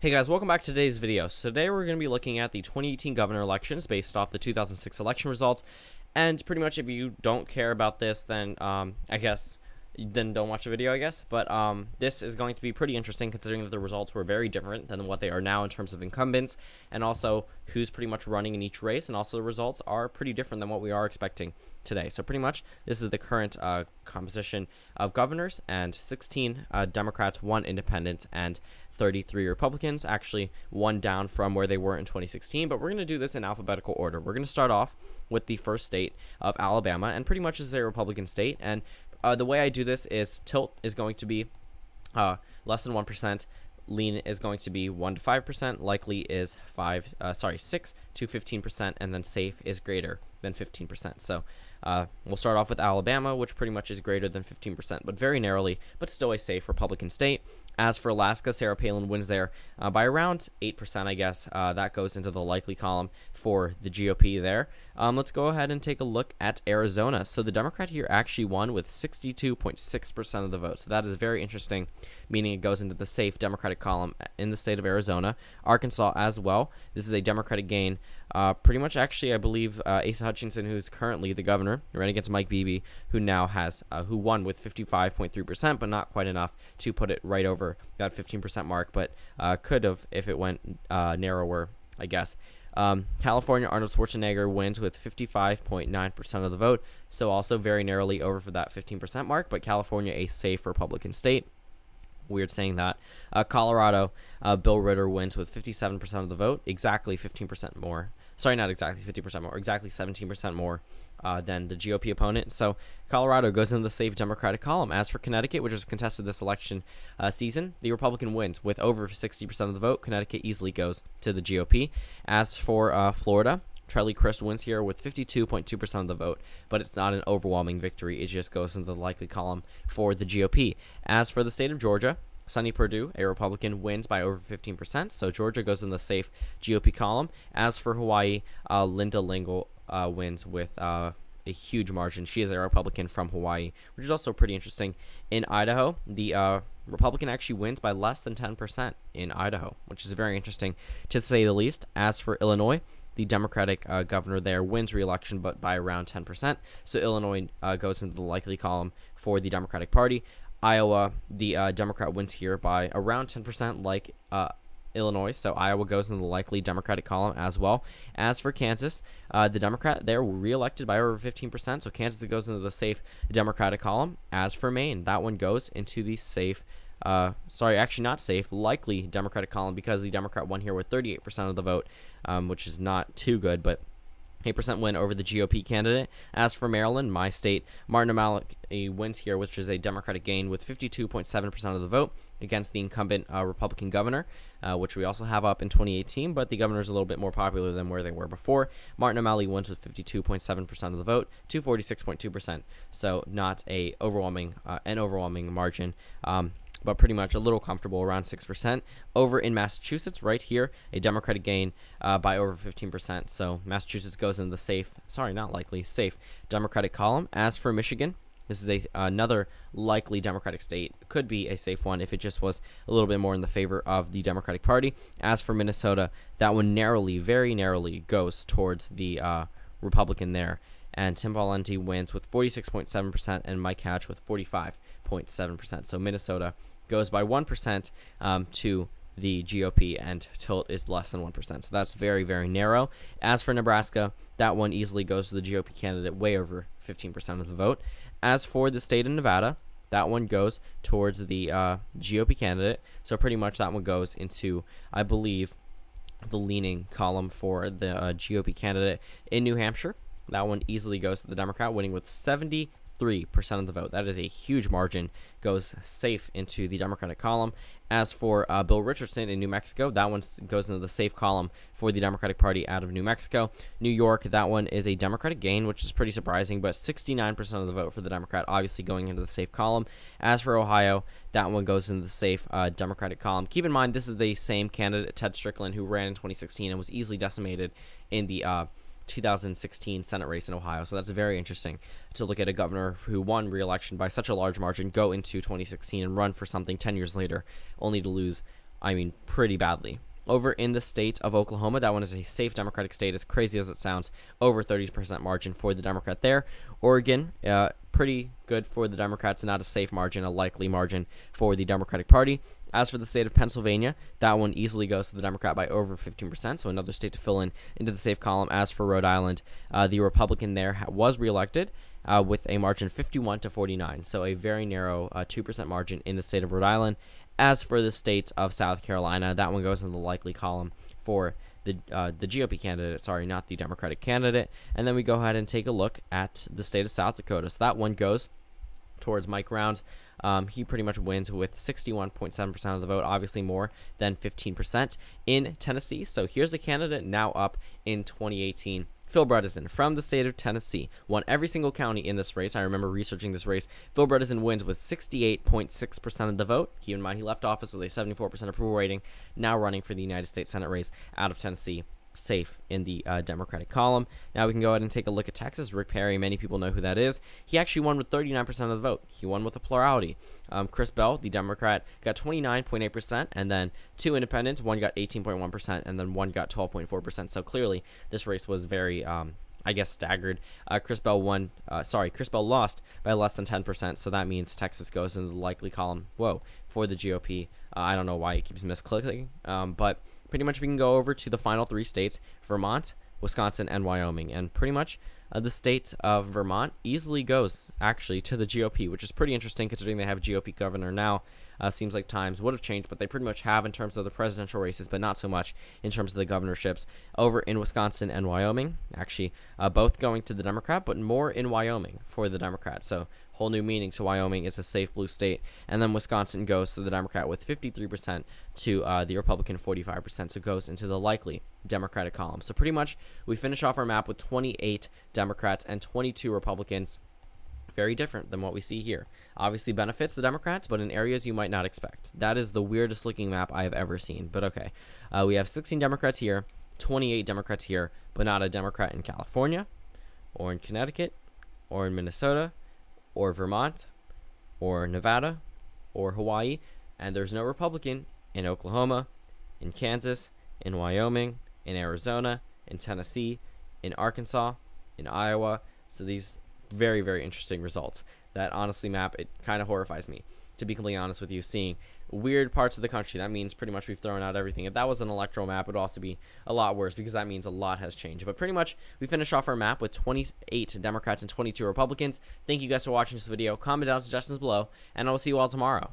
Hey guys, welcome back to today's video. So today we're going to be looking at the 2018 governor elections based off the 2006 election results. And pretty much if you don't care about this, then um, I guess then don't watch the video, I guess. But um, this is going to be pretty interesting considering that the results were very different than what they are now in terms of incumbents and also who's pretty much running in each race. And also the results are pretty different than what we are expecting today. So pretty much this is the current uh, composition of governors and 16 uh, Democrats, one independent, and 33 Republicans. Actually, one down from where they were in 2016. But we're going to do this in alphabetical order. We're going to start off with the first state of Alabama, and pretty much is a Republican state. And uh, the way I do this is tilt is going to be uh, less than 1%. Lean is going to be 1 to 5%. Likely is 5, uh, sorry, 6 to 15%. And then safe is greater than 15%. So uh, we'll start off with Alabama, which pretty much is greater than 15%, but very narrowly, but still a safe Republican state. As for Alaska, Sarah Palin wins there uh, by around 8%, I guess. Uh, that goes into the likely column for the GOP there. Um, let's go ahead and take a look at Arizona. So the Democrat here actually won with 62.6% of the vote. So that is very interesting, meaning it goes into the safe Democratic column in the state of Arizona. Arkansas as well. This is a Democratic gain. Uh, pretty much, actually, I believe uh, Asa Hutchinson, who's currently the governor, ran against Mike Beebe, who now has, uh, who won with 55.3%, but not quite enough to put it right over that 15% mark, but uh, could have if it went uh, narrower, I guess. Um, California, Arnold Schwarzenegger wins with 55.9% of the vote, so also very narrowly over for that 15% mark, but California, a safe Republican state. Weird saying that. Uh, Colorado, uh, Bill Ritter wins with 57% of the vote, exactly 15% more. Sorry, not exactly 50% more, exactly 17% more uh, than the GOP opponent. So Colorado goes into the safe Democratic column. As for Connecticut, which has contested this election uh, season, the Republican wins with over 60% of the vote. Connecticut easily goes to the GOP. As for uh, Florida, Charlie Crist wins here with 52.2% of the vote, but it's not an overwhelming victory. It just goes into the likely column for the GOP. As for the state of Georgia, Sonny Perdue, a Republican, wins by over 15%, so Georgia goes in the safe GOP column. As for Hawaii, uh, Linda Lingle uh, wins with uh, a huge margin. She is a Republican from Hawaii, which is also pretty interesting. In Idaho, the uh, Republican actually wins by less than 10% in Idaho, which is very interesting to say the least. As for Illinois, the Democratic uh, governor there wins re-election, but by around 10%. So Illinois uh, goes into the likely column for the Democratic Party. Iowa, the uh, Democrat wins here by around 10%, like uh, Illinois, so Iowa goes in the likely Democratic column as well. As for Kansas, uh, the Democrat they're reelected by over 15%, so Kansas goes into the safe Democratic column. As for Maine, that one goes into the safe. Uh, sorry, actually not safe, likely Democratic column because the Democrat won here with 38% of the vote, um, which is not too good, but 8% win over the GOP candidate. As for Maryland, my state, Martin O'Malley wins here, which is a Democratic gain with 52.7% of the vote against the incumbent uh, Republican governor, uh, which we also have up in 2018, but the governor is a little bit more popular than where they were before. Martin O'Malley wins with 52.7% of the vote to 46.2%, so not a overwhelming uh, an overwhelming margin. Um, but pretty much a little comfortable around 6%. Over in Massachusetts, right here, a Democratic gain uh, by over 15%. So Massachusetts goes in the safe, sorry, not likely, safe Democratic column. As for Michigan, this is a another likely Democratic state. Could be a safe one if it just was a little bit more in the favor of the Democratic Party. As for Minnesota, that one narrowly, very narrowly, goes towards the uh, Republican there. And Tim Pawlenty wins with 46.7% and Mike Hatch with 45.7%. So Minnesota goes by 1% um, to the GOP, and tilt is less than 1%. So that's very, very narrow. As for Nebraska, that one easily goes to the GOP candidate, way over 15% of the vote. As for the state of Nevada, that one goes towards the uh, GOP candidate. So pretty much that one goes into, I believe, the leaning column for the uh, GOP candidate in New Hampshire. That one easily goes to the Democrat, winning with 70 3% of the vote. That is a huge margin, goes safe into the Democratic column. As for uh, Bill Richardson in New Mexico, that one goes into the safe column for the Democratic Party out of New Mexico. New York, that one is a Democratic gain, which is pretty surprising, but 69% of the vote for the Democrat, obviously going into the safe column. As for Ohio, that one goes into the safe uh, Democratic column. Keep in mind, this is the same candidate, Ted Strickland, who ran in 2016 and was easily decimated in the uh, 2016 Senate race in Ohio. So that's very interesting to look at a governor who won re-election by such a large margin go into 2016 and run for something 10 years later, only to lose I mean, pretty badly. Over in the state of Oklahoma, that one is a safe Democratic state, as crazy as it sounds. Over 30% margin for the Democrat there. Oregon, uh, pretty good for the Democrats, not a safe margin, a likely margin for the Democratic Party. As for the state of Pennsylvania, that one easily goes to the Democrat by over 15%, so another state to fill in into the safe column. As for Rhode Island, uh, the Republican there was reelected uh, with a margin 51 to 49, so a very narrow uh, 2% margin in the state of Rhode Island. As for the state of South Carolina, that one goes in the likely column for the uh, the GOP candidate, sorry, not the Democratic candidate. And then we go ahead and take a look at the state of South Dakota. So that one goes towards Mike Rounds. Um, he pretty much wins with 61.7% of the vote, obviously more than 15% in Tennessee. So here's a candidate now up in 2018 Phil Bredesen from the state of Tennessee won every single county in this race. I remember researching this race. Phil Bredesen wins with 68.6% of the vote. Keep in mind, he left office with a 74% approval rating, now running for the United States Senate race out of Tennessee safe in the uh, Democratic column. Now we can go ahead and take a look at Texas. Rick Perry, many people know who that is. He actually won with 39% of the vote. He won with a plurality. Um, Chris Bell, the Democrat, got 29.8%, and then two independents. One got 18.1%, and then one got 12.4%. So clearly, this race was very. Um, I guess staggered. Uh, Chris Bell won. Uh, sorry, Chris Bell lost by less than 10%. So that means Texas goes into the likely column. Whoa, for the GOP. Uh, I don't know why it keeps misclicking, um, but pretty much we can go over to the final three states Vermont, Wisconsin, and Wyoming. And pretty much uh, the state of Vermont easily goes actually to the GOP, which is pretty interesting considering they have GOP governor now. Uh, seems like times would have changed, but they pretty much have in terms of the presidential races, but not so much in terms of the governorships. Over in Wisconsin and Wyoming, actually, uh, both going to the Democrat, but more in Wyoming for the Democrat. So whole new meaning to Wyoming is a safe blue state, and then Wisconsin goes to the Democrat with 53% to uh, the Republican 45%, so goes into the likely Democratic column. So pretty much we finish off our map with 28 Democrats and 22 Republicans very different than what we see here. Obviously benefits the Democrats, but in areas you might not expect. That is the weirdest looking map I have ever seen, but okay. Uh, we have 16 Democrats here, 28 Democrats here, but not a Democrat in California, or in Connecticut, or in Minnesota, or Vermont, or Nevada, or Hawaii, and there's no Republican in Oklahoma, in Kansas, in Wyoming, in Arizona, in Tennessee, in Arkansas, in Iowa. So these very very interesting results. That honestly map it kind of horrifies me to be completely honest with you. Seeing weird parts of the country that means pretty much we've thrown out everything. If that was an electoral map, it would also be a lot worse because that means a lot has changed. But pretty much we finish off our map with 28 Democrats and 22 Republicans. Thank you guys for watching this video. Comment down suggestions below, and I will see you all tomorrow.